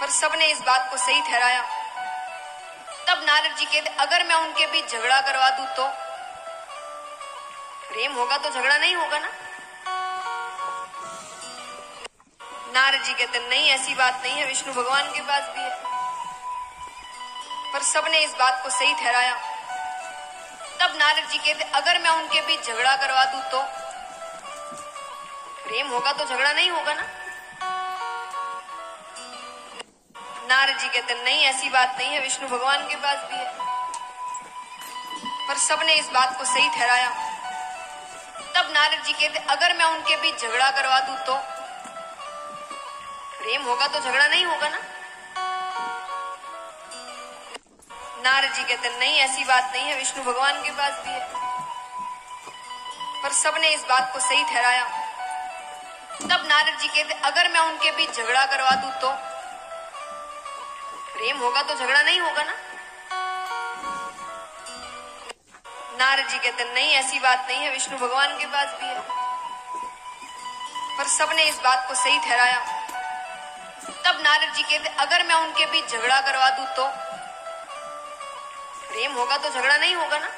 पर सबने इस बात को सही ठहराया। तब नारद जी कहते, अगर मैं उनके बीच झगड़ा करवा दू तो? प्रेम होगा तो झगड़ा नहीं होगा ना? नारद जी कहते, नहीं, ऐसी बात नहीं है, विष्णु भगवान के पास भी है। पर सबने इस बात को सही ठहराया। तब नारद जी कहते, अगर मैं उनके बीच झगड़ा करवा दू तो? प्रेम होगा तो झगड़ा नहीं होगा ना? नारद जी कहते, नहीं, ऐसी बात नहीं है, विष्णु भगवान के पास भी है। पर सबने इस बात को सही ठहराया। तब नारद जी कहते, अगर मैं उनके बीच झगड़ा करवा दू तो? प्रेम होगा तो झगड़ा नहीं होगा ना? नारद जी कहते, नहीं, ऐसी बात नहीं है, विष्णु भगवान के पास भी है। पर सबने इस बात को सही ठहराया। तब नारद जी कहते, अगर मैं उनके बीच झगड़ा करवा दू तो? प्रेम होगा तो झगड़ा नहीं होगा ना? नारद जी कहते नहीं, ऐसी बात नहीं है, विष्णु भगवान के पास भी है। पर सबने इस बात को सही ठहराया। तब नारद जी कहते, अगर मैं उनके बीच झगड़ा करवा दू तो? प्रेम होगा तो झगड़ा नहीं होगा ना?